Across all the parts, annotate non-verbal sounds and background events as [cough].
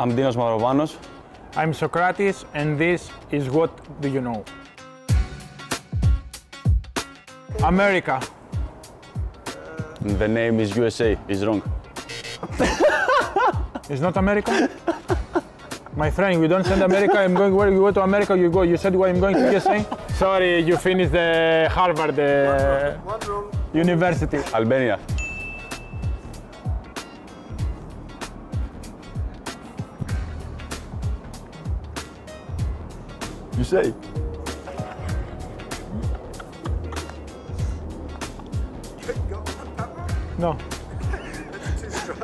I'm Dinos Mavropanos. I'm Sokratis, and this is What Do You Know? America. The name is USA. Is wrong. [laughs] it's not America? My friend, you don't send America, I'm going where you go to America, you go. You said where I'm going to USA? Sorry, you finished the Harvard uh, University. Albania. You say? No.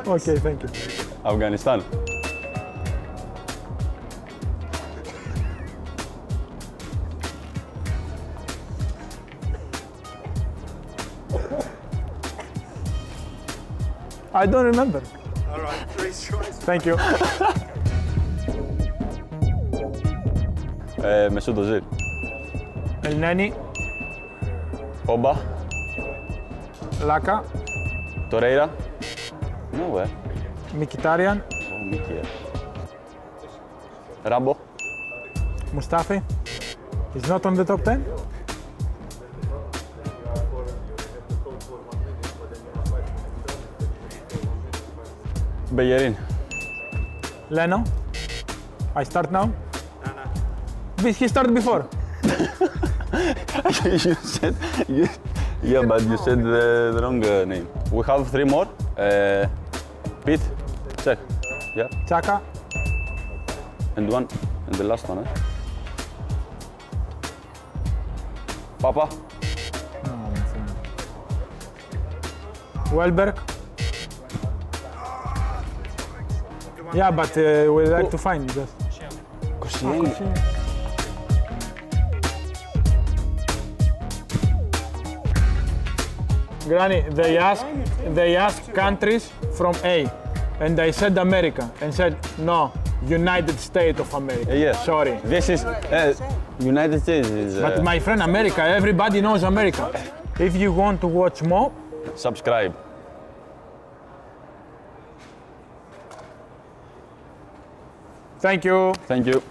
Okay, thank you. Afghanistan. I don't remember. All right, please choice. Thank you. [laughs] Ε, Μεσούτο Ζήλ. El Neni, Όμπα. Laka, Τορέιρα. Nowhere. Mikitarian, Oh, Mickey. Ράμπο. Mustafi. He's not on the top 10? Μπεγερίν. Leno. I start now? He started before. [laughs] you said you, yeah, but you said the, the wrong uh, name. We have three more. Uh, Petr Cech. Yeah, Xhaka, and one, and the last one. Eh? Papa, Welbeck. Yeah, but uh, we like to find just. Koscielny. Granny, they asked they asked countries from A, and I said America, and said no, United States of America. Yeah. Sorry. This is uh, United States. Is, uh, But my friend, America, everybody knows America. If you want to watch more, subscribe. thank you. Thank you.